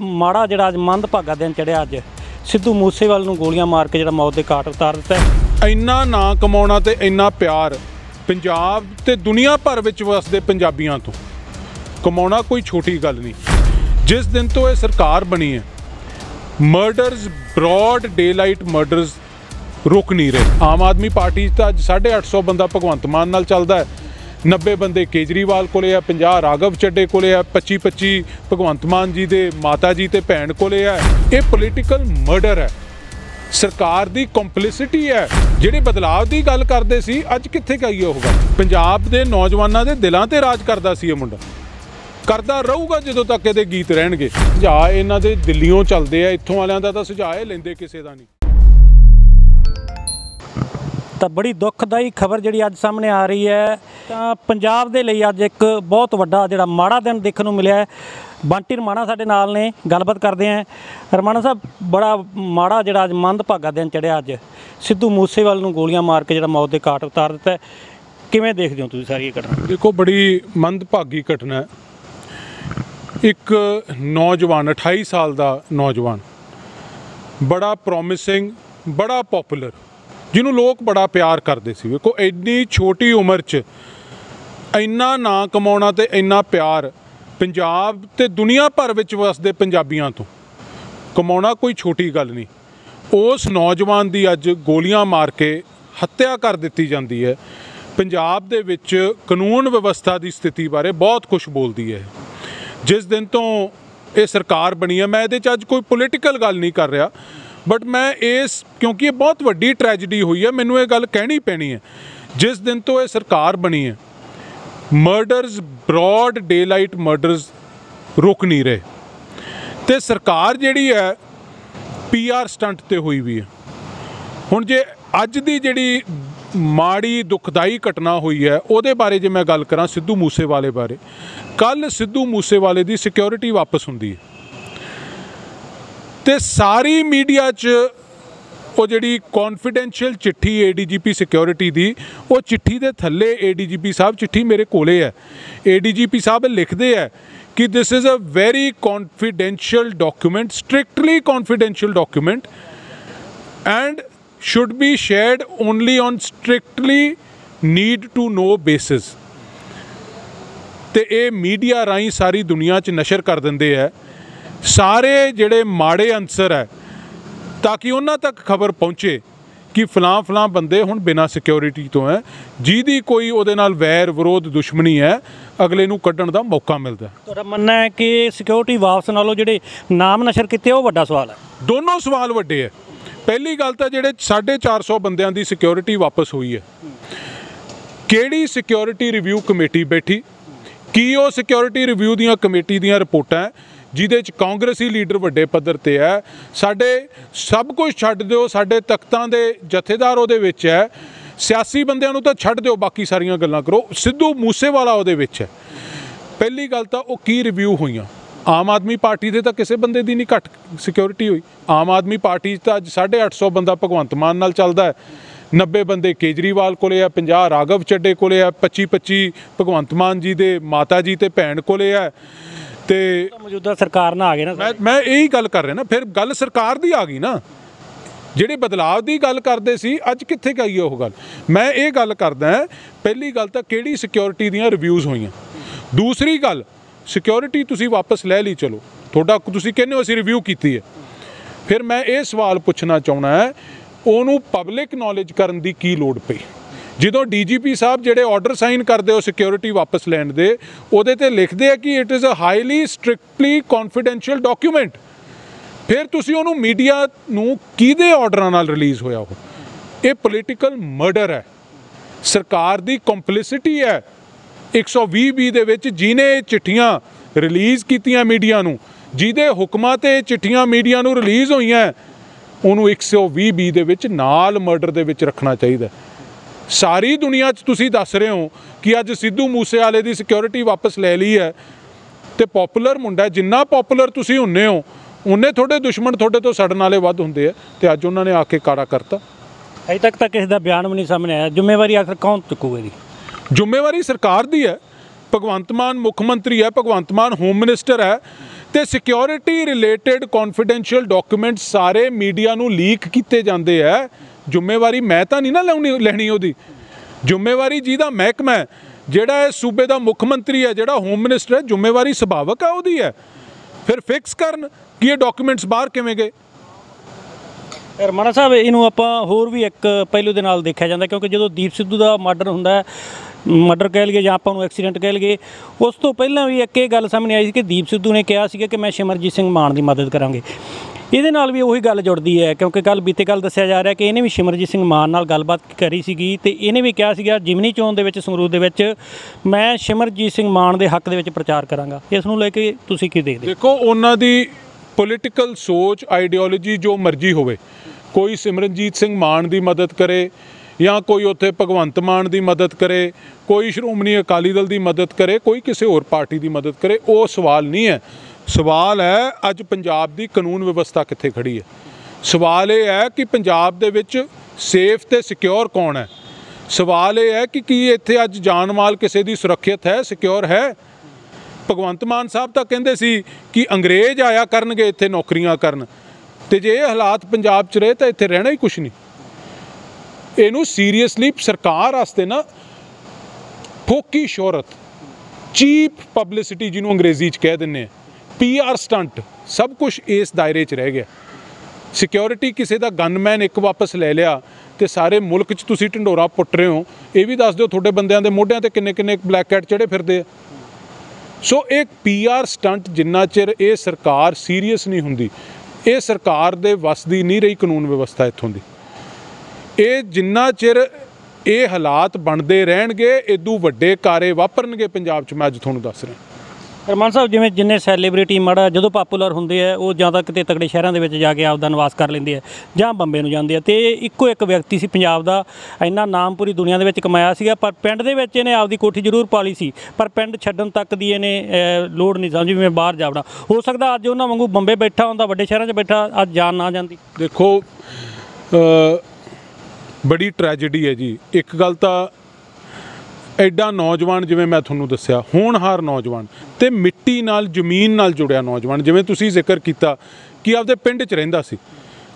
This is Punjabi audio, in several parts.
ਮਾੜਾ ਜਿਹੜਾ ਅੱਜ ਮੰਦਭਾਗਾ ਦਿਨ ਚੜਿਆ ਅੱਜ। ਸਿੱਧੂ ਮੂਸੇਵਾਲ ਨੂੰ ਗੋਲੀਆਂ ਮਾਰ ਕੇ ਜਿਹੜਾ ਮੌਤ ਦੇ ਘਾਟ ਉਤਾਰ ਦਿੱਤਾ ਇੰਨਾ ਨਾਂ ਕਮਾਉਣਾ ਤੇ ਇੰਨਾ ਪਿਆਰ ਪੰਜਾਬ ਤੇ ਦੁਨੀਆ ਭਰ ਵਿੱਚ ਵਸਦੇ ਪੰਜਾਬੀਆਂ ਤੋਂ। ਕਮਾਉਣਾ ਕੋਈ ਛੋਟੀ ਗੱਲ ਨਹੀਂ। ਜਿਸ ਦਿਨ ਤੋਂ ਇਹ ਸਰਕਾਰ ਬਣੀ ਹੈ ਮਰਡਰਸ ਬ੍ਰੌਡ ਡੇਲਾਈਟ ਮਰਡਰਸ ਰੁਕ ਨਹੀਂ ਰਹੇ। ਆਮ ਆਦਮੀ ਪਾਰਟੀ 'ਚ ਤਾਂ ਅੱਜ 850 ਬੰਦਾ ਭਗਵੰਤ ਮਾਨ ਨਾਲ ਚੱਲਦਾ ਹੈ। 90 ਬੰਦੇ ਕੇਜਰੀਵਾਲ ਕੋਲੇ ਆ 50 ਰਾਘਵ ਚੱਡੇ ਕੋਲੇ ਆ 25 25 ਭਗਵੰਤ ਮਾਨ ਜੀ ਦੇ ਮਾਤਾ ਜੀ ਤੇ ਭੈਣ ਕੋਲੇ ਆ। ਇਹ ਪੋਲੀਟੀਕਲ ਮਰਡਰ ਹੈ। ਸਰਕਾਰ ਦੀ ਕੰਪਲਿਸਿਟੀ ਹੈ। ਜਿਹੜੇ ਬਦਲਾਅ ਦੀ ਗੱਲ ਕਰਦੇ ਸੀ, ਅੱਜ ਕਿੱਥੇ ਗਈ ਉਹ ਗੱਲ? ਪੰਜਾਬ ਦੇ ਨੌਜਵਾਨਾਂ ਦੇ ਦਿਲਾਂ ਤੇ ਰਾਜ ਕਰਦਾ ਸੀ ਇਹ ਮੁੰਡਾ। ਕਰਦਾ ਰਹੂਗਾ ਜਦੋਂ ਤੱਕ ਇਹਦੇ ਗੀਤ ਰਹਿਣਗੇ। ਸੁਝਾਅ ਇਹਨਾਂ ਦੇ ਦਿੱਲੀੋਂ ਚੱਲਦੇ ਆ, ਇੱਥੋਂ ਵਾਲਿਆਂ ਦਾ ਤਾਂ ਸੁਝਾਅ ਇਹ ਲੈਂਦੇ ਕਿਸੇ ਦਾ ਨਹੀਂ। ਤਾਂ ਬੜੀ ਦੁੱਖਦਾਈ ਖਬਰ ਜਿਹੜੀ ਅੱਜ ਸਾਹਮਣੇ ਆ ਰਹੀ ਹੈ। ਤਾਂ ਪੰਜਾਬ ਦੇ ਲਈ ਅੱਜ ਇੱਕ ਬਹੁਤ ਵੱਡਾ ਜਿਹੜਾ ਮਾੜਾ ਦਿਨ ਦੇਖਣ ਨੂੰ ਮਿਲਿਆ ਹੈ। ਬੰਟੀ ਰਮਾਣਾ ਸਾਡੇ ਨਾਲ ਨੇ, ਗੱਲਬਾਤ ਕਰਦੇ ਆਂ ਰਮਾਣਾ ਸਾਹਿਬ, ਬੜਾ ਮਾੜਾ ਜਿਹੜਾ ਅੱਜ ਮੰਦਭਾਗਾ ਦਿਨ ਚੜਿਆ ਅੱਜ। ਸਿੱਧੂ ਮੂਸੇਵਾਲ ਨੂੰ ਗੋਲੀਆਂ ਮਾਰ ਕੇ ਜਿਹੜਾ ਮੌਤ ਦੇ ਘਾਟ ਉਤਾਰ ਦਿੱਤਾ ਕਿਵੇਂ ਦੇਖਦੇ ਹੋ ਤੁਸੀਂ ਸਾਰੀ ਇਹ ਘਟਨਾ? ਦੇਖੋ, ਬੜੀ ਮੰਦਭਾਗੀ ਘਟਨਾ ਇੱਕ ਨੌਜਵਾਨ 28 ਸਾਲ ਦਾ ਨੌਜਵਾਨ, ਬੜਾ ਪ੍ਰੋਮਿਸਿੰਗ ਬੜਾ ਪਪੂਲਰ ਜਿਹਨੂੰ ਲੋਕ ਬੜਾ ਪਿਆਰ ਕਰਦੇ ਸੀ ਵੇਖੋ ਇੰਨੀ ਛੋਟੀ ਉਮਰ 'ਚ ਇੰਨਾ ਨਾਂ ਕਮਾਉਣਾ ਤੇ ਇੰਨਾ ਪਿਆਰ ਪੰਜਾਬ ਤੇ ਦੁਨੀਆ ਭਰ ਵਿੱਚ ਵਸਦੇ ਪੰਜਾਬੀਆਂ ਤੋਂ, ਕਮਾਉਣਾ ਕੋਈ ਛੋਟੀ ਗੱਲ ਨਹੀਂ। ਉਸ ਨੌਜਵਾਨ ਦੀ ਅੱਜ ਗੋਲੀਆਂ ਮਾਰ ਕੇ ਹੱਤਿਆ ਕਰ ਦਿੱਤੀ ਜਾਂਦੀ ਹੈ। ਪੰਜਾਬ ਦੇ ਵਿੱਚ ਕਾਨੂੰਨ ਵਿਵਸਥਾ ਦੀ ਸਥਿਤੀ ਬਾਰੇ ਬਹੁਤ ਕੁਝ ਬੋਲਦੀ ਹੈ। ਜਿਸ ਦਿਨ ਤੋਂ ਇਹ ਸਰਕਾਰ ਬਣੀ ਹੈ, ਮੈਂ ਇਹਦੇ 'ਚ ਅੱਜ ਕੋਈ ਪੋਲੀਟੀਕਲ ਗੱਲ ਨਹੀਂ ਕਰ ਰਿਹਾ। ਬਟ ਮੈਂ ਇਸ, ਕਿਉਂਕਿ ਇਹ ਬਹੁਤ ਵੱਡੀ ਟ੍ਰੈਜੇਡੀ ਹੋਈ ਹੈ, ਮੈਨੂੰ ਇਹ ਗੱਲ ਕਹਿਣੀ ਪੈਣੀ ਹੈ। ਜਿਸ ਦਿਨ ਤੋਂ ਇਹ ਸਰਕਾਰ ਬਣੀ ਹੈ ਮਰਡਰਸ ਬ੍ਰੌਡ ਡੇਲਾਈਟ ਮਰਡਰਸ ਰੁਕ ਨਹੀਂ ਰਹੇ। ਤੇ ਸਰਕਾਰ ਜਿਹੜੀ ਹੈ ਪੀਆਰ ਸਟੰਟ ਤੇ ਹੋਈ ਵੀ ਹੈ। ਹੁਣ ਜੇ ਅੱਜ ਦੀ ਜਿਹੜੀ ਮਾੜੀ ਦੁਖਦਾਈ ਘਟਨਾ ਹੋਈ ਹੈ, ਉਹਦੇ ਬਾਰੇ ਜੇ ਮੈਂ ਗੱਲ ਕਰਾਂ ਸਿੱਧੂ ਮੂਸੇਵਾਲੇ ਬਾਰੇ ਕੱਲ ਸਿੱਧੂ ਮੂਸੇਵਾਲੇ ਦੀ ਸਿਕਿਉਰਿਟੀ ਵਾਪਸ ਹੁੰਦੀ ਹੈ। ਤੇ ਸਾਰੀ ਮੀਡੀਆ 'ਚ ਉਹ ਜਿਹੜੀ ਕੌਨਫੀਡੈਂਸ਼ੀਅਲ ਚਿੱਠੀ ਏਡੀਜੀਪੀ ਸਿਕਿਉਰਿਟੀ ਦੀ, ਉਹ ਚਿੱਠੀ ਦੇ ਥੱਲੇ ਏਡੀਜੀਪੀ ਸਾਹਿਬ ਚਿੱਠੀ ਮੇਰੇ ਕੋਲੇ ਹੈ। ਏਡੀਜੀਪੀ ਸਾਹਿਬ ਲਿਖਦੇ ਹੈ ਕਿ this is a very confidential document strictly confidential document and should be shared only on strictly need to know basis. ਤੇ ਇਹ ਮੀਡੀਆ ਰਾਹੀਂ ਸਾਰੀ ਦੁਨੀਆ 'ਚ ਨਸ਼ਰ ਕਰ ਦਿੰਦੇ ਆ ਸਾਰੇ ਜਿਹੜੇ ਮਾੜੇ ਅੰਸਰ ਹੈ ਤਾਂ ਕਿ ਉਹਨਾਂ ਤੱਕ ਖਬਰ ਪਹੁੰਚੇ ਕਿ ਫਲਾਂ ਫਲਾਂ ਬੰਦੇ ਹੁਣ ਬਿਨਾਂ ਸਿਕਿਉਰਿਟੀ ਤੋਂ ਹੈ ਜਿਹਦੀ ਕੋਈ ਉਹਦੇ ਨਾਲ ਵੈਰ ਵਿਰੋਧ ਦੁਸ਼ਮਣੀ ਹੈ ਅਗਲੇ ਨੂੰ ਕੱਢਣ ਦਾ ਮੌਕਾ ਮਿਲਦਾ। ਤੁਹਾਡਾ ਮੰਨਣਾ ਹੈ ਕਿ ਸਿਕਿਉਰਿਟੀ ਵਾਪਸ ਨਾਲੋਂ ਜਿਹੜੇ ਨਾਮ ਨਸ਼ਰ ਕੀਤੇ ਉਹ ਵੱਡਾ ਸਵਾਲ ਹੈ। ਦੋਨੋਂ ਸਵਾਲ ਵੱਡੇ ਹੈ। ਪਹਿਲੀ ਗੱਲ ਤਾਂ ਜਿਹੜੇ 450 ਬੰਦਿਆਂ ਦੀ ਸਿਕਿਉਰਿਟੀ ਵਾਪਸ ਹੋਈ ਹੈ। ਕਿਹੜੀ ਸਿਕਿਉਰਿਟੀ ਰਿਵਿਊ ਕਮੇਟੀ ਬੈਠੀ? ਕੀ ਉਹ ਸਿਕਿਉਰਿਟੀ ਰਿਵਿਊ ਦੀਆਂ ਕਮੇਟੀ ਦੀਆਂ ਰਿਪੋਰਟਾਂ ਜਿਹਦੇ ਚ ਕਾਂਗਰਸੀ ਲੀਡਰ ਵੱਡੇ ਪੱਧਰ ਤੇ ਹੈ। ਸਾਡੇ ਸਭ ਕੁਝ ਛੱਡ ਦਿਓ, ਸਾਡੇ ਤਖਤਾਂ ਦੇ ਜਥੇਦਾਰ ਉਹਦੇ ਵਿੱਚ ਹੈ। ਸਿਆਸੀ ਬੰਦਿਆਂ ਨੂੰ ਤਾਂ ਛੱਡ ਦਿਓ, ਬਾਕੀ ਸਾਰੀਆਂ ਗੱਲਾਂ ਕਰੋ। ਸਿੱਧੂ ਮੂਸੇਵਾਲਾ ਉਹਦੇ ਵਿੱਚ ਹੈ। ਪਹਿਲੀ ਗੱਲ ਤਾਂ ਉਹ ਕੀ ਰਿਵਿਊ ਹੋਈਆਂ? ਆਮ ਆਦਮੀ ਪਾਰਟੀ ਦੇ ਤਾਂ ਕਿਸੇ ਬੰਦੇ ਦੀ ਨਹੀਂ ਘੱਟ ਸਿਕਿਉਰਿਟੀ ਹੋਈ। ਆਮ ਆਦਮੀ ਪਾਰਟੀ 'ਚ ਤਾਂ ਅੱਜ 850 ਬੰਦਾ ਭਗਵੰਤ ਮਾਨ ਨਾਲ ਚੱਲਦਾ ਹੈ। 90 ਬੰਦੇ ਕੇਜਰੀਵਾਲ ਕੋਲੇ ਆ 50 ਰਾਘਵ ਚੱਡੇ ਕੋਲੇ ਆ 25 25 ਭਗਵੰਤ ਮਾਨ ਜੀ ਦੇ ਮਾਤਾ ਜੀ ਤੇ ਭੈਣ ਕੋਲੇ ਆ ਤੇ ਮੌਜੂਦਾ ਸਰਕਾਰ ਨਾਲ ਆ ਗਏ ਨਾ ਮੈਂ ਮੈਂ ਇਹੀ ਗੱਲ ਕਰ ਰਿਹਾ ਨਾ ਫਿਰ ਗੱਲ ਸਰਕਾਰ ਦੀ ਆ ਗਈ ਨਾ। ਜਿਹੜੇ ਬਦਲਾਅ ਦੀ ਗੱਲ ਕਰਦੇ ਸੀ ਅੱਜ ਕਿੱਥੇ ਗਈ ਉਹ ਗੱਲ? ਮੈਂ ਇਹ ਗੱਲ ਕਰਦਾ ਪਹਿਲੀ ਗੱਲ ਤਾਂ ਕਿਹੜੀ ਸਿਕਿਉਰਿਟੀ ਦੀਆਂ ਰਿਵਿਊਜ਼ ਹੋਈਆਂ? ਦੂਸਰੀ ਗੱਲ ਸਿਕਿਉਰਿਟੀ ਤੁਸੀਂ ਵਾਪਸ ਲੈ ਲਈ ਚਲੋ। ਤੁਹਾਡਾ ਤੁਸੀਂ ਕਹਿੰਦੇ ਹੋ ਅਸੀਂ ਰਿਵਿਊ ਕੀਤੀ ਹੈ। ਫਿਰ ਮੈਂ ਇਹ ਸਵਾਲ ਪੁੱਛਣਾ ਚਾਹਣਾ ਹੈ ਉਹਨੂੰ ਪਬਲਿਕ ਨੌਲੇਜ ਕਰਨ ਦੀ ਕੀ ਲੋੜ ਪਈ? ਜਦੋਂ ਡੀਜੀਪੀ ਸਾਹਿਬ ਜਿਹੜੇ ਆਰਡਰ ਸਾਈਨ ਕਰਦੇ ਹੋ ਸਿਕਿਉਰਿਟੀ ਵਾਪਸ ਲੈਣ ਦੇ, ਉਹਦੇ ਤੇ ਲਿਖਦੇ ਆ ਕਿ it is a highly strictly confidential document ਫਿਰ ਤੁਸੀਂ ਉਹਨੂੰ ਮੀਡੀਆ ਨੂੰ ਕਿਹਦੇ ਆਰਡਰਾਂ ਨਾਲ ਰਿਲੀਜ਼ ਹੋਇਆ ਉਹ? ਇਹ ਪੋਲੀਟੀਕਲ ਮਰਡਰ ਹੈ। ਸਰਕਾਰ ਦੀ ਕੰਪਲਿਸਿਟੀ ਹੈ। 120 ਬੀ ਦੇ ਵਿੱਚ ਜਿਹਨੇ ਇਹ ਚਿੱਠੀਆਂ ਰਿਲੀਜ਼ ਕੀਤੀਆਂ ਮੀਡੀਆ ਨੂੰ, ਜਿਹਦੇ ਹੁਕਮਾਂ ਤੇ ਇਹ ਚਿੱਠੀਆਂ ਮੀਡੀਆ ਨੂੰ ਰਿਲੀਜ਼ ਹੋਈਆਂ, ਉਹਨੂੰ 120 ਬੀ ਦੇ ਵਿੱਚ ਨਾਲ ਮਰਡਰ ਦੇ ਵਿੱਚ ਰੱਖਣਾ ਚਾਹੀਦਾ। ਸਾਰੀ ਦੁਨੀਆ 'ਚ ਤੁਸੀਂ ਦੱਸ ਰਹੇ ਹੋ ਕਿ ਅੱਜ ਸਿੱਧੂ ਮੂਸੇਵਾਲੇ ਦੀ ਸਿਕਿਉਰਿਟੀ ਵਾਪਸ ਲੈ ਲਈ ਹੈ ਤੇ ਪਪੂਲਰ ਮੁੰਡਾ ਜਿੰਨਾ ਪਪੂਲਰ ਤੁਸੀਂ ਹੁੰਨੇ ਹੋ ਉਹਨੇ ਤੁਹਾਡੇ ਦੁਸ਼ਮਣ ਤੁਹਾਡੇ ਤੋਂ ਸੜਨ ਵਾਲੇ ਵੱਧ ਹੁੰਦੇ ਆ ਤੇ ਅੱਜ ਉਹਨਾਂ ਨੇ ਆ ਕੇ ਕਾੜਾ ਕਰਤਾ। ਅਜੇ ਤੱਕ ਤਾਂ ਕਿਸੇ ਦਾ ਬਿਆਨ ਵੀ ਨਹੀਂ ਸਾਹਮਣੇ ਆਇਆ। ਜ਼ਿੰਮੇਵਾਰੀ ਆਖਰ ਕੌਣ ਚੁੱਕੂਗਾ ਇਹਦੀ? ਜ਼ਿੰਮੇਵਾਰੀ ਸਰਕਾਰ ਦੀ ਹੈ। ਭਗਵੰਤ ਮਾਨ ਮੁੱਖ ਮੰਤਰੀ ਹੈ ਭਗਵੰਤ ਮਾਨ ਹੋਮ ਮਿਨਿਸਟਰ ਹੈ। ਤੇ ਸਿਕਿਉਰਿਟੀ ਰਿਲੇਟਡ ਕੌਨਫੀਡੈਂਸ਼ੀਅਲ ਡਾਕੂਮੈਂਟਸ ਸਾਰੇ ਮੀਡੀਆ ਨੂੰ ਲੀਕ ਕੀਤੇ ਜਾਂਦੇ ਆ। ਜ਼ਿੰਮੇਵਾਰੀ ਮੈਂ ਤਾਂ ਨਹੀਂ ਨਾ ਲੈਣੀ ਲੈਣੀ ਉਹਦੀ। ਜ਼ਿੰਮੇਵਾਰੀ ਜਿਹਦਾ ਮਹਿਕਮਾ ਹੈ, ਜਿਹੜਾ ਇਹ ਸੂਬੇ ਦਾ ਮੁੱਖ ਮੰਤਰੀ ਹੈ, ਜਿਹੜਾ ਹੋਮ ਮਿਨਿਸਟਰ ਹੈ, ਜ਼ਿੰਮੇਵਾਰੀ ਸੁਭਾਵਕ ਹੈ ਉਹਦੀ ਹੈ। ਫਿਰ ਫਿਕਸ ਕਰਨ ਕਿ ਇਹ ਡਾਕੂਮੈਂਟਸ ਬਾਹਰ ਕਿਵੇਂ ਗਏ? ਰਮਾਣਾ ਸਾਹਿਬ, ਇਹਨੂੰ ਆਪਾਂ ਹੋਰ ਵੀ ਇੱਕ ਪਹਿਲੂ ਦੇ ਨਾਲ ਦੇਖਿਆ ਜਾਂਦਾ, ਕਿਉਂਕਿ ਜਦੋਂ ਦੀਪ ਸਿੱਧੂ ਦਾ ਮਰਡਰ ਹੁੰਦਾ ਹੈ ਮਰਡਰ ਕਹਿ ਲਈਏ ਜਾਂ ਆਪਾਂ ਨੂੰ ਐਕਸੀਡੈਂਟ ਕਹਿ ਲਈਏ, ਉਸ ਤੋਂ ਪਹਿਲਾਂ ਵੀ ਇੱਕ ਇਹ ਗੱਲ ਸਾਹਮਣੇ ਆਈ ਸੀ ਕਿ ਦੀਪ ਸਿੱਧੂ ਨੇ ਕਿਹਾ ਸੀਗਾ ਕਿ ਮੈਂ ਸਿਮਰਜੀਤ ਸਿੰਘ ਮਾਨ ਦੀ ਮਦਦ ਕਰਾਂਗੇ। ਇਹਦੇ ਨਾਲ ਵੀ ਉਹੀ ਗੱਲ ਜੁੜਦੀ ਹੈ, ਕਿਉਂਕਿ ਕੱਲ ਬੀਤੇ ਕੱਲ ਦੱਸਿਆ ਜਾ ਰਿਹਾ ਕਿ ਇਹਨੇ ਵੀ ਸਿਮਰਜੀਤ ਸਿੰਘ ਮਾਨ ਨਾਲ ਗੱਲਬਾਤ ਕਰੀ ਸੀਗੀ ਤੇ ਇਹਨੇ ਵੀ ਕਿਹਾ ਸੀਗਾ, ਜਿਮਨੀ ਚੋਣ ਦੇ ਵਿੱਚ, ਸੰਗਰੂਰ ਦੇ ਵਿੱਚ ਮੈਂ ਸਿਮਰਜੀਤ ਸਿੰਘ ਮਾਨ ਦੇ ਹੱਕ ਦੇ ਵਿੱਚ ਪ੍ਰਚਾਰ ਕਰਾਂਗਾ। ਇਸ ਨੂੰ ਲੈ ਕੇ ਤੁਸੀਂ ਕੀ ਦੇਖਦੇ? ਦੇਖੋ, ਉਹਨਾਂ ਦੀ ਪੋਲੀਟੀਕਲ ਸੋਚ ਆਈਡੀਓਲੋਜੀ ਜੋ ਮਰਜ਼ੀ ਹੋਵੇ, ਕੋਈ ਸਿਮਰਨਜੀਤ ਸਿੰਘ ਮਾਨ ਦੀ ਮਦਦ ਕਰੇ ਜਾਂ ਕੋਈ ਉੱਥੇ ਭਗਵੰਤ ਮਾਨ ਦੀ ਮਦਦ ਕਰੇ, ਕੋਈ ਸ਼੍ਰੋਮਣੀ ਅਕਾਲੀ ਦਲ ਦੀ ਮਦਦ ਕਰੇ, ਕੋਈ ਕਿਸੇ ਹੋਰ ਪਾਰਟੀ ਦੀ ਮਦਦ ਕਰੇ, ਉਹ ਸਵਾਲ ਨਹੀਂ ਹੈ। ਸਵਾਲ ਹੈ, ਅੱਜ ਪੰਜਾਬ ਦੀ ਕਾਨੂੰਨ ਵਿਵਸਥਾ ਕਿੱਥੇ ਖੜੀ ਹੈ? ਸਵਾਲ ਇਹ ਹੈ ਕਿ ਪੰਜਾਬ ਦੇ ਵਿੱਚ ਸੇਫ ਤੇ ਸਿਕਿਉਰ ਕੌਣ ਹੈ? ਸਵਾਲ ਇਹ ਹੈ ਕਿ ਕੀ ਇੱਥੇ ਅੱਜ ਜਾਨ ਮਾਲ ਕਿਸੇ ਦੀ ਸੁਰੱਖਿਅਤ ਹੈ, ਸਿਕਿਉਰ ਹੈ? ਭਗਵੰਤ ਮਾਨ ਸਾਹਿਬ ਤਾਂ ਕਹਿੰਦੇ ਸੀ ਕਿ ਅੰਗਰੇਜ਼ ਆਇਆ ਕਰਨਗੇ, ਇੱਥੇ ਨੌਕਰੀਆਂ ਕਰਨ। ਤੇ ਜੇ ਇਹ ਹਾਲਾਤ ਪੰਜਾਬ 'ਚ ਰਹੇ ਤਾਂ ਇੱਥੇ ਰਹਿਣਾ ਹੀ ਕੁਛ ਨਹੀਂ। ਇਹਨੂੰ ਸੀਰੀਅਸਲੀ ਸਰਕਾਰ ਵਾਸਤੇ ਨਾ ਫੋਕੀ ਸ਼ੋਹਰਤ ਚੀਪ ਪਬਲਿਸਿਟੀ ਜਿਹਨੂੰ ਅੰਗਰੇਜ਼ੀ 'ਚ ਕਹਿ ਦਿੰਦੇ ਆ ਪੀਆਰ ਸਟੰਟ ਸਭ ਕੁਝ ਇਸ ਦਾਇਰੇ 'ਚ ਰਹਿ ਗਿਆ। ਸਿਕਿਉਰਿਟੀ ਕਿਸੇ ਦਾ ਗਨਮੈਨ ਇੱਕ ਵਾਪਸ ਲੈ ਲਿਆ ਤੇ ਸਾਰੇ ਮੁਲਕ 'ਚ ਤੁਸੀਂ ਢੰਡੋਰਾ ਪੁੱਟ ਰਹੇ ਹੋ, ਇਹ ਵੀ ਦੱਸ ਦਿਓ ਤੁਹਾਡੇ ਬੰਦਿਆਂ ਦੇ ਮੋਢਿਆਂ ਤੇ ਕਿੰਨੇ ਕਿੰਨੇ ਬਲੈਕ ਕੈਟ ਚੜੇ ਫਿਰਦੇ ਆ। ਸੋ ਇੱਕ ਪੀਆਰ ਸਟੰਟ ਜਿੰਨਾ ਚਿਰ ਇਹ ਸਰਕਾਰ ਸੀਰੀਅਸ ਨਹੀਂ ਹੁੰਦੀ, ਇਹ ਸਰਕਾਰ ਦੇ ਵੱਸ ਦੀ ਨਹੀਂ ਰਹੀ ਕਾਨੂੰਨ ਵਿਵਸਥਾ ਇੱਥੋਂ ਦੀ। ਇਹ ਜਿੰਨਾ ਚਿਰ ਇਹ ਹਾਲਾਤ ਬਣਦੇ ਰਹਿਣਗੇ ਇਦੋਂ ਵੱਡੇ ਕਾਰੇ ਵਾਪਰਨਗੇ ਪੰਜਾਬ 'ਚ ਮੈਂ ਅੱਜ ਤੁਹਾਨੂੰ ਦੱਸ ਰਿਹਾ। ਰਮਾਨ ਸਾਹਿਬ ਜਿਵੇਂ ਜਿੰਨੇ ਸੈਲੀਬ੍ਰਿਟੀ ਮੜਾ ਜਦੋਂ ਪਪੂਲਰ ਹੁੰਦੇ ਆ ਉਹ ਜਾਂ ਤਾਂ ਕਿਤੇ ਤਗੜੇ ਸ਼ਹਿਰਾਂ ਦੇ ਵਿੱਚ ਜਾ ਕੇ ਆਪਦਾ ਨਿਵਾਸ ਕਰ ਲੈਂਦੇ ਆ ਜਾਂ ਬੰਬੇ ਨੂੰ ਜਾਂਦੇ ਆ। ਤੇ ਇੱਕੋ ਇੱਕ ਵਿਅਕਤੀ ਸੀ ਪੰਜਾਬ ਦਾ ਇੰਨਾ ਨਾਮ ਪੂਰੀ ਦੁਨੀਆ ਦੇ ਵਿੱਚ ਕਮਾਇਆ ਸੀਗਾ ਪਰ ਪਿੰਡ ਦੇ ਵਿੱਚ ਇਹਨੇ ਆਪਦੀ ਕੋਠੀ ਜ਼ਰੂਰ ਪਾਲੀ ਸੀ ਪਰ ਪਿੰਡ ਛੱਡਣ ਤੱਕ ਦੀ ਇਹਨੇ ਲੋੜ ਨਹੀਂ ਸਮਝੀ ਵੀ ਮੈਂ ਬਾਹਰ ਜਾਵੜਾ ਹੋ ਸਕਦਾ ਅੱਜ ਉਹਨਾਂ ਵਾਂਗੂ ਬੰਬੇ ਬੈਠਾ ਹੁੰਦਾ ਵੱਡੇ ਸ਼ਹਿਰਾਂ 'ਚ ਬੈਠਾ ਅੱਜ ਜਾਨ ਨਾ ਜਾਂਦੀ। ਦੇਖੋ ਬੜੀ ਟ੍ਰੈਜੇਡੀ ਹੈ ਜੀ। ਇੱਕ ਗੱਲ ਤਾਂ ਐਡਾ ਨੌਜਵਾਨ, ਜਿਵੇਂ ਮੈਂ ਤੁਹਾਨੂੰ ਦੱਸਿਆ, ਹੋਣਹਾਰ ਨੌਜਵਾਨ ਤੇ ਮਿੱਟੀ ਨਾਲ, ਜ਼ਮੀਨ ਨਾਲ ਜੁੜਿਆ ਨੌਜਵਾਨ, ਜਿਵੇਂ ਤੁਸੀਂ ਜ਼ਿਕਰ ਕੀਤਾ ਕਿ ਆਪਦੇ ਪਿੰਡ 'ਚ ਰਹਿੰਦਾ ਸੀ।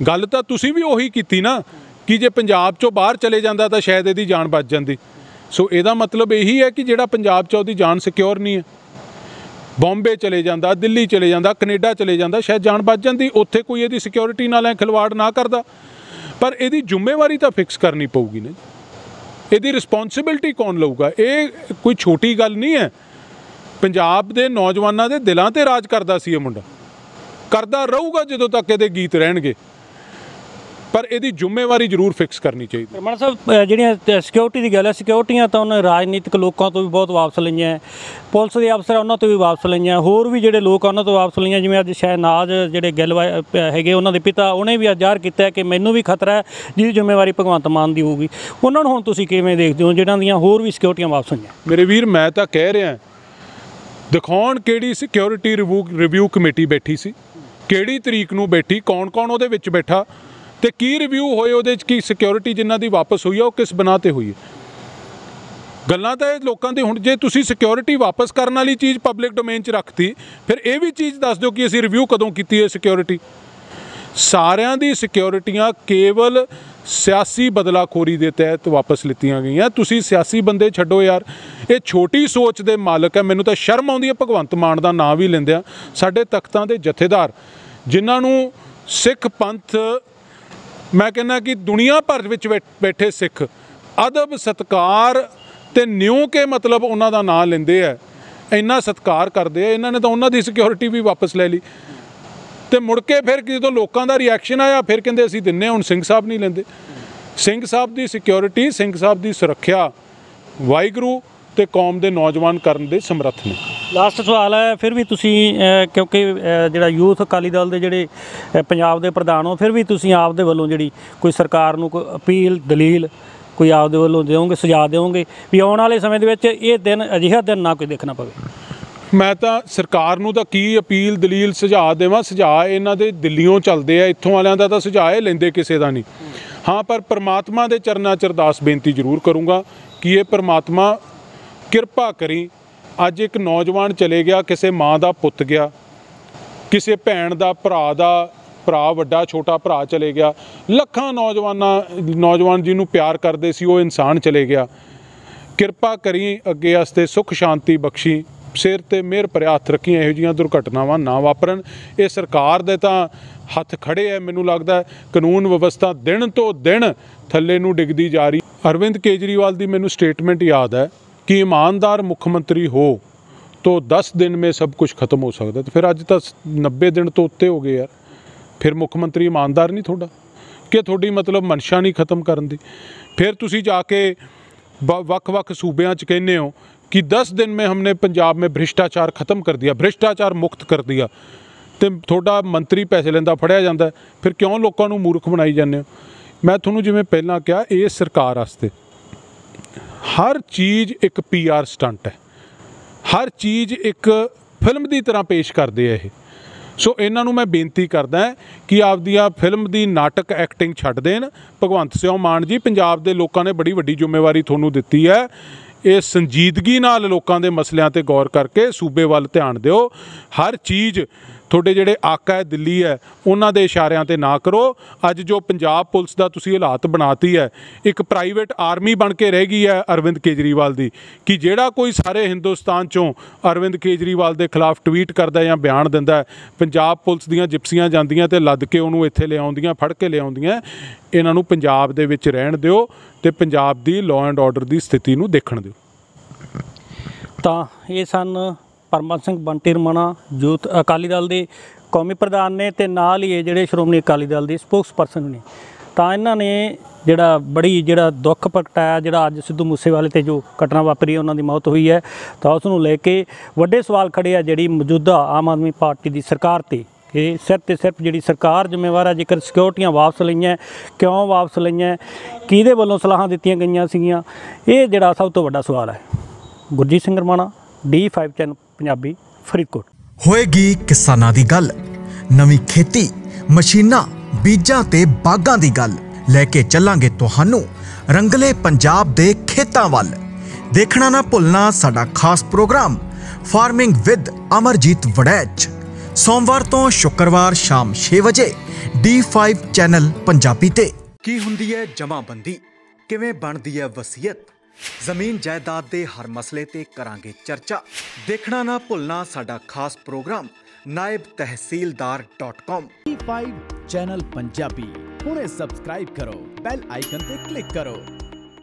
ਗੱਲ ਤਾਂ ਤੁਸੀਂ ਵੀ ਉਹੀ ਕੀਤੀ ਨਾ, ਕਿ ਜੇ ਪੰਜਾਬ 'ਚੋਂ ਬਾਹਰ ਚਲੇ ਜਾਂਦਾ ਤਾਂ ਸ਼ਾਇਦ ਇਹਦੀ ਜਾਨ ਬਚ ਜਾਂਦੀ। ਸੋ ਇਹਦਾ ਮਤਲਬ ਇਹੀ ਹੈ ਕਿ ਜਿਹੜਾ ਪੰਜਾਬ 'ਚ ਉਹਦੀ ਜਾਨ ਸਿਕਿਉਰ ਨਹੀਂ ਹੈ। ਬੰਬੇ ਚਲੇ ਜਾਂਦਾ, ਦਿੱਲੀ ਚਲੇ ਜਾਂਦਾ, ਕੈਨੇਡਾ ਚਲੇ ਜਾਂਦਾ, ਸ਼ਾਇਦ ਜਾਨ ਬਚ ਜਾਂਦੀ। ਉੱਥੇ ਕੋਈ ਇਹਦੀ ਸਿਕਿਉਰਿਟੀ ਨਾਲ ਐ ਖਿਲਵਾੜ ਨਾ ਕਰਦਾ। ਪਰ ਇਹਦੀ ਜ਼ਿੰਮੇਵਾਰੀ ਤਾਂ ਫਿਕਸ ਕਰਨੀ ਪਊਗੀ ਨਾ ਇਹਦੀ ਰਿਸਪੌਂਸਿਬਿਲਟੀ ਕੌਣ ਲਊਗਾ? ਇਹ ਕੋਈ ਛੋਟੀ ਗੱਲ ਨਹੀਂ ਹੈ। ਪੰਜਾਬ ਦੇ ਨੌਜਵਾਨਾਂ ਦੇ ਦਿਲਾਂ ਤੇ ਰਾਜ ਕਰਦਾ ਸੀ ਇਹ ਮੁੰਡਾ। ਕਰਦਾ ਰਹੂਗਾ ਜਦੋਂ ਤੱਕ ਇਹਦੇ ਗੀਤ ਰਹਿਣਗੇ। ਪਰ ਇਹਦੀ ਜ਼ਿੰਮੇਵਾਰੀ ਜ਼ਰੂਰ ਫਿਕਸ ਕਰਨੀ ਚਾਹੀਦੀ। ਰਮਨ ਸਾਹਿਬ ਅ, ਜਿਹੜੀਆਂ ਸਿਕਿਉਰਿਟੀ ਦੀ ਗੱਲ ਹੈ ਸਿਕਿਉਰਿਟੀਆਂ ਤਾਂ ਉਹਨੇ ਰਾਜਨੀਤਿਕ ਲੋਕਾਂ ਤੋਂ ਵੀ ਬਹੁਤ ਵਾਪਸ ਲਈਆਂ ਹੈ। ਪੁਲਿਸ ਦੇ ਅਫਸਰ ਉਹਨਾਂ ਤੋਂ ਵੀ ਵਾਪਸ ਲਈਆਂ ਹੋਰ ਵੀ ਜਿਹੜੇ ਲੋਕ ਉਹਨਾਂ ਤੋਂ ਵਾਪਸ ਲਈਆਂ ਜਿਵੇਂ ਅੱਜ ਸ਼ਹਿਨਾਜ਼ ਜਿਹੜੇ ਗਿੱਲ ਹੈਗੇ ਉਹਨਾਂ ਦੇ ਪਿਤਾ ਉਹਨੇ ਵੀ ਜ਼ਾਹਰ ਕੀਤਾ ਹੈ ਕਿ ਮੈਨੂੰ ਵੀ ਖਤਰਾ ਹੈ ਜਿਹਦੀ ਜ਼ਿੰਮੇਵਾਰੀ ਭਗਵੰਤ ਮਾਨ ਦੀ ਹੋਊਗੀ। ਉਹਨਾਂ ਨੂੰ ਹੁਣ ਤੁਸੀਂ ਕਿਵੇਂ ਦੇਖਦੇ ਹੋ ਜਿਹਨਾਂ ਦੀਆਂ ਹੋਰ ਵੀ ਸਿਕਿਉਰਿਟੀਆਂ ਵਾਪਸ ਹੋਈਆਂ? ਮੇਰੇ ਵੀਰ ਮੈਂ ਤਾਂ ਕਹਿ ਰਿਹਾ ਦਿਖਾਉਣ ਕਿਹੜੀ ਸਿਕਿਉਰਿਟੀ ਰਿਵਿਊ ਰਿਵਿਊ ਕਮੇਟੀ ਬੈਠੀ ਸੀ ਕਿਹੜੀ ਤਰੀਕ ਨੂੰ ਬੈਠੀ ਕੌਣ-ਕੌਣ ਉਹਦੇ ਵਿੱਚ ਬੈਠਾ ਤੇ ਕੀ ਰਿਵਿਊ ਹੋਏ ਉਹਦੇ ਚ? ਕੀ ਸਿਕਿਉਰਿਟੀ ਜਿਨ੍ਹਾਂ ਦੀ ਵਾਪਸ ਹੋਈ ਆ, ਉਹ ਕਿਸ ਬਣਾ ਤੇ ਹੋਈ ਹੈ ਗੱਲਾਂ ਤਾਂ ਇਹ ਲੋਕਾਂ ਦੇ ਹੁਣ ਜੇ ਤੁਸੀਂ ਸਿਕਿਉਰਿਟੀ ਵਾਪਸ ਕਰਨ ਵਾਲੀ ਚੀਜ਼ ਪਬਲਿਕ ਡੋਮੇਨ 'ਚ ਰੱਖਤੀ, ਫਿਰ ਇਹ ਵੀ ਚੀਜ਼ ਦੱਸ ਦਿਓ ਕਿ ਅਸੀਂ ਰਿਵਿਊ ਕਦੋਂ ਕੀਤੀ ਹੈ ਸਿਕਿਉਰਿਟੀ ਸਾਰਿਆਂ ਦੀ ਸਿਕਿਉਰਿਟੀਆਂ ਕੇਵਲ ਸਿਆਸੀ ਬਦਲਾਖੋਰੀ ਦੇ ਤਹਿਤ ਵਾਪਸ ਲਿੱਤੀਆਂ ਗਈਆਂ। ਤੁਸੀਂ ਸਿਆਸੀ ਬੰਦੇ ਛੱਡੋ ਯਾਰ। ਇਹ ਛੋਟੀ ਸੋਚ ਦੇ ਮਾਲਕ ਹੈ ਮੈਨੂੰ ਤਾਂ ਸ਼ਰਮ ਆਉਂਦੀ ਹੈ ਭਗਵੰਤ ਮਾਨ ਦਾ ਨਾਂ ਵੀ ਲੈਂਦਿਆਂ। ਸਾਡੇ ਤਖਤਾਂ ਦੇ ਜਥੇਦਾਰ, ਜਿਨ੍ਹਾਂ ਨੂੰ ਸਿੱਖ ਪੰਥ ਮੈਂ ਕਹਿੰਦਾ ਕਿ ਦੁਨੀਆ ਭਰ ਵਿੱਚ ਬੈ- ਬੈਠੇ ਸਿੱਖ ਅਦਬ ਸਤਕਾਰ ਤੇ ਨਿਉ ਕੇ ਮਤਲਬ ਉਹਨਾਂ ਦਾ ਨਾਂ ਲੈਂਦੇ ਆ। ਇੰਨਾ ਸਤਕਾਰ ਕਰਦੇ ਆ ਇਹਨਾਂ ਨੇ ਤਾਂ ਉਹਨਾਂ ਦੀ ਸਿਕਿਉਰਿਟੀ ਵੀ ਵਾਪਸ ਲੈ ਲਈ। ਤੇ ਮੁੜ ਕੇ ਫਿਰ ਜਦੋਂ ਲੋਕਾਂ ਦਾ ਰਿਐਕਸ਼ਨ ਆਇਆ ਫਿਰ ਕਹਿੰਦੇ ਅਸੀਂ ਦਿੰਨੇ ਹਾਂ, ਹੁਣ ਸਿੰਘ ਸਾਹਿਬ ਨਹੀਂ ਲੈਂਦੇ। ਸਿੰਘ ਸਾਹਿਬ ਦੀ ਸਿਕਿਉਰਿਟੀ ਸਿੰਘ ਸਾਹਿਬ ਦੀ ਸੁਰੱਖਿਆ ਵਾਹਿਗੁਰੂ ਤੇ ਕੌਮ ਦੇ ਨੌਜਵਾਨ ਕਰਨ ਦੇ ਸਮਰੱਥ ਨੇ। ਲਾਸਟ ਸਵਾਲ ਹੈ, ਫਿਰ ਵੀ ਤੁਸੀਂ ਕਿਉਂਕਿ ਜਿਹੜਾ ਯੂਥ ਅਕਾਲੀ ਦਲ ਦੇ ਜਿਹੜੇ ਪੰਜਾਬ ਦੇ ਪ੍ਰਧਾਨ ਹੋ, ਫਿਰ ਵੀ ਤੁਸੀਂ ਆਪ ਦੇ ਵੱਲੋਂ ਜਿਹੜੀ ਕੋਈ ਸਰਕਾਰ ਨੂੰ ਕੋਈ ਅਪੀਲ, ਦਲੀਲ, ਕੋਈ ਆਪ ਦੇ ਵੱਲੋਂ ਦਿਓਗੇ, ਸੁਝਾਅ ਦਿਓਗੇ ਵੀ ਆਉਣ ਵਾਲੇ ਸਮੇਂ ਦੇ ਵਿੱਚ ਇਹ ਦਿਨ, ਅਜਿਹਾ ਦਿਨ ਨਾ ਕੋਈ ਦੇਖਣਾ ਪਵੇ? ਮੈਂ ਤਾਂ ਸਰਕਾਰ ਨੂੰ ਤਾਂ ਕੀ ਅਪੀਲ, ਦਲੀਲ, ਸੁਝਾਅ ਦੇਵਾਂ? ਸੁਝਾਅ ਇਹਨਾਂ ਦੇ ਦਿੱਲੀੋਂ ਚੱਲਦੇ ਆ, ਇੱਥੋਂ ਵਾਲਿਆਂ ਦਾ ਤਾਂ ਸੁਝਾਅ ਇਹ ਲੈਂਦੇ ਕਿਸੇ ਦਾ ਨਹੀਂ। ਹਾਂ, ਪਰ ਪ੍ਰਮਾਤਮਾ ਦੇ ਚਰਨਾਂ 'ਚ ਅਰਦਾਸ ਬੇਨਤੀ ਜ਼ਰੂਰ ਕਰੂੰਗਾ ਕਿ ਇਹ ਪ੍ਰਮਾਤਮਾ ਕਿਰਪਾ ਕਰੀ ਅੱਜ ਇੱਕ ਨੌਜਵਾਨ ਚਲੇ ਗਿਆ, ਕਿਸੇ ਮਾਂ ਦਾ ਪੁੱਤ ਗਿਆ, ਕਿਸੇ ਭੈਣ ਦਾ, ਭਰਾ ਦਾ, ਭਰਾ ਵੱਡਾ, ਛੋਟਾ ਭਰਾ ਚਲੇ ਗਿਆ। ਲੱਖਾਂ ਨੌਜਵਾਨਾਂ, ਨੌਜਵਾਨ ਜਿਹਨੂੰ ਪਿਆਰ ਕਰਦੇ ਸੀ, ਉਹ ਇਨਸਾਨ ਚਲੇ ਗਿਆ। ਕਿਰਪਾ ਕਰੀ ਅੱਗੇ ਵਾਸਤੇ ਸੁਖ, ਸ਼ਾਂਤੀ ਬਖਸ਼ੀ, ਸਿਰ ਤੇ ਮਿਹਰ ਭਰਿਆ ਹੱਥ ਰੱਖੀ, ਇਹੋ ਜੀਆਂ ਦੁਰਘਟਨਾਵਾਂ ਨਾ ਵਾਪਰਨ। ਇਹ ਸਰਕਾਰ ਦੇ ਤਾਂ ਹੱਥ ਖੜੇ ਐ, ਮੈਨੂੰ ਲੱਗਦਾ ਕਾਨੂੰਨ ਵਿਵਸਥਾ ਦਿਨ ਤੋਂ ਦਿਨ ਥੱਲੇ ਨੂੰ ਡਿੱਗਦੀ ਜਾ ਰਹੀ। ਅਰਵਿੰਦ ਕੇਜਰੀਵਾਲ ਦੀ ਮੈਨੂੰ ਸਟੇਟਮੈਂਟ ਯਾਦ ਹੈ ਕਿ ਇਮਾਨਦਾਰ ਮੁੱਖ ਮੰਤਰੀ ਹੋ तो 10 दिन में सब कुछ खत्म हो सकता है तो फिर ਅੱਜ ਤਾਂ 90 ਦਿਨ ਤੋਂ ਉੱਤੇ ਹੋ ਗਏ ਯਾਰ ਫਿਰ ਮੁੱਖ ਮੰਤਰੀ ਇਮਾਨਦਾਰ ਨਹੀਂ ਤੁਹਾਡਾ ਕਿ ਤੁਹਾਡੀ ਮਤਲਬ ਮਨਸ਼ਾ ਨਹੀਂ ਖਤਮ ਕਰਨ ਦੀ ਫਿਰ ਤੁਸੀਂ ਜਾ ਕੇ ਬ- ਵੱਖ-ਵੱਖ ਸੂਬਿਆਂ 'ਚ ਕਹਿੰਦੇ ਹੋ ਕਿ 10 दिन में हमने पंजाब में भ्रष्टाचार खत्म कर दिया भ्रष्टाचार ਮੁਕਤ ਕਰ ਦਿਆ ਤੇ ਤੁਹਾਡਾ ਮੰਤਰੀ ਪੈਸੇ ਲੈਂਦਾ ਫੜਿਆ ਜਾਂਦਾ ਹੈ। ਫਿਰ ਕਿਉਂ ਲੋਕਾਂ ਨੂੰ ਮੂਰਖ ਬਣਾਈ ਜਾਂਦੇ ਹੋ ਮੈਂ ਤੁਹਾਨੂੰ ਜਿਵੇਂ ਪਹਿਲਾਂ ਕਿਹਾ ਇਹ ਸਰਕਾਰ ਵਾਸਤੇ ਹਰ ਚੀਜ਼ ਇੱਕ ਪੀਆਰ ਸਟੰਟ ਹੈ। ਹਰ ਚੀਜ਼ ਇੱਕ ਫਿਲਮ ਦੀ ਤਰ੍ਹਾਂ ਪੇਸ਼ ਕਰਦੇ ਆ ਇਹ। ਸੋ ਇਹਨਾਂ ਨੂੰ ਮੈਂ ਬੇਨਤੀ ਕਰਦਾ ਕਿ ਆਪਦੀਆਂ ਫਿਲਮ ਦੀ ਨਾਟਕ ਐਕਟਿੰਗ ਛੱਡ ਦੇਣ। ਭਗਵੰਤ ਸਿੰਘ ਮਾਨ ਜੀ, ਪੰਜਾਬ ਦੇ ਲੋਕਾਂ ਨੇ ਬੜੀ ਵੱਡੀ ਜ਼ਿੰਮੇਵਾਰੀ ਤੁਹਾਨੂੰ ਦਿੱਤੀ ਹੈ। ਇਹ ਸੰਜੀਦਗੀ ਨਾਲ ਲੋਕਾਂ ਦੇ ਮਸਲਿਆਂ ਤੇ ਗੌਰ ਕਰਕੇ ਸੂਬੇ ਵੱਲ ਧਿਆਨ ਦਿਓ। ਹਰ ਚੀਜ਼ ਤੁਹਾਡੇ ਜਿਹੜੇ ਆਕਾ ਹੈ ਦਿੱਲੀ ਹੈ, ਉਹਨਾਂ ਦੇ ਇਸ਼ਾਰਿਆਂ ਤੇ ਨਾ ਕਰੋ। ਅੱਜ ਜੋ ਪੰਜਾਬ ਪੁਲਿਸ ਦਾ ਤੁਸੀਂ ਹਾਲਾਤ ਬਣਾਤੀ ਹੈ, ਇੱਕ ਪ੍ਰਾਈਵੇਟ ਆਰਮੀ ਬਣ ਕੇ ਰਹਿ ਗਈ ਹੈ ਅਰਵਿੰਦ ਕੇਜਰੀਵਾਲ ਦੀ, ਕਿ ਜਿਹੜਾ ਕੋਈ ਸਾਰੇ ਹਿੰਦੁਸਤਾਨ ਚੋਂ ਅਰਵਿੰਦ ਕੇਜਰੀਵਾਲ ਦੇ ਖਿਲਾਫ ਟਵੀਟ ਕਰਦਾ ਜਾਂ ਬਿਆਨ ਦਿੰਦਾ ਪੰਜਾਬ ਪੁਲਿਸ ਦੀਆਂ ਜਿਪਸੀਆਂ ਜਾਂਦੀਆਂ ਤੇ ਲੱਦ ਕੇ ਉਹਨੂੰ ਇੱਥੇ ਲਿਆਉਂਦੀਆਂ, ਫੜ ਕੇ ਲਿਆਉਂਦੀਆਂ, ਇਹਨਾਂ ਨੂੰ ਪੰਜਾਬ ਦੇ ਵਿੱਚ ਰਹਿਣ ਦਿਓ ਤੇ ਪੰਜਾਬ ਦੀ ਲਾਅ ਐਂਡ ਆਰਡਰ ਦੀ ਸਥਿਤੀ ਨੂੰ ਦੇਖਣ ਦਿਓ। ਤਾਂ ਇਹ ਸਨ ਪਰਮਾ ਸਿੰਘ ਬੰਟੀ ਰਮਣਾ ਯੂਥ ਅਕਾਲੀ ਦਲ ਦੇ ਕੌਮੀ ਪ੍ਰਧਾਨ ਨੇ ਤੇ ਨਾਲ ਹੀ ਇਹ ਜਿਹੜੇ ਸ਼੍ਰੋਮਣੀ ਅਕਾਲੀ ਦਲ ਦੇ ਸਪੋਕਸਪਰਸਨ ਨੇ। ਤਾਂ ਇਹਨਾਂ ਨੇ ਜਿਹੜਾ ਬੜੀ ਜਿਹੜਾ ਦੁੱਖ ਪ੍ਰਗਟਾਇਆ, ਜਿਹੜਾ ਅੱਜ ਸਿੱਧੂ ਮੂਸੇਵਾਲੇ ਤੇ ਜੋ ਘਟਨਾ ਵਾਪਰੀ ਉਹਨਾਂ ਦੀ ਮੌਤ ਹੋਈ ਹੈ। ਤਾਂ ਉਸ ਨੂੰ ਲੈ ਕੇ ਵੱਡੇ ਸਵਾਲ ਖੜੇ ਆ ਜਿਹੜੀ ਮੌਜੂਦਾ ਆਮ ਆਦਮੀ ਪਾਰਟੀ ਦੀ ਸਰਕਾਰ ਤੇ। ਕਿ ਸਿਰਫ ਤੇ ਸਿਰਫ ਜਿਹੜੀ ਸਰਕਾਰ ਜ਼ਿੰਮੇਵਾਰ ਹੈ ਜੇਕਰ ਸਿਕਿਉਰਟੀਆਂ ਵਾਪਸ ਲਈਆਂ, ਕਿਉਂ ਵਾਪਸ ਲਈਆਂ, ਕਿਹਦੇ ਵੱਲੋਂ ਸਲਾਹਾਂ ਦਿੱਤੀਆਂ ਗਈਆਂ ਸੀਗੀਆਂ, ਇਹ ਜਿਹੜਾ ਸਭ ਤੋਂ ਵੱਡਾ ਸਵਾਲ ਹੈ। Gurjit Singh Ramana D5 channel Punjabi Faridkot. ਹੋਏਗੀ ਕਿਸਾਨਾਂ ਦੀ ਗੱਲ ਨਵੀਂ ਖੇਤੀ ਮਸ਼ੀਨਾਂ ਬੀਜਾਂ ਤੇ ਬਾਗਾਂ ਦੀ ਗੱਲ। ਲੈ ਕੇ ਚੱਲਾਂਗੇ ਤੁਹਾਨੂੰ ਰੰਗਲੇ ਪੰਜਾਬ ਦੇ ਖੇਤਾਂ ਵੱਲ। ਦੇਖਣਾ ਨਾ ਭੁੱਲਣਾ ਸਾਡਾ ਖਾਸ programme farming with Amarjit Waraich. ਸੋਮਵਾਰ ਤੋਂ ਸ਼ੁੱਕਰਵਾਰ ਸ਼ਾਮ 6 ਵਜੇ D5 ਚੈਨਲ ਪੰਜਾਬੀ ਤੇ। ਕੀ ਹੁੰਦੀ ਹੈ ਜਮਾਬੰਦੀ? ਕਿਵੇਂ ਬਣਦੀ ਹੈ ਵਸੀਅਤ? ਜ਼ਮੀਨ ਜਾਇਦਾਦ ਦੇ ਹਰ ਮਸਲੇ ਤੇ ਕਰਾਂਗੇ ਚਰਚਾ। ਦੇਖਣਾ ਨਾ ਭੁੱਲਣਾ ਸਾਡਾ ਖਾਸ programme naibtehsildar.com E5 channel Punjabi. ਹੁਣੇ ਸਬਸਕ੍ਰਾਈਬ ਕਰੋ ਬੈਲ ਆਈਕਨ ਤੇ ਕਲਿੱਕ ਕਰੋ।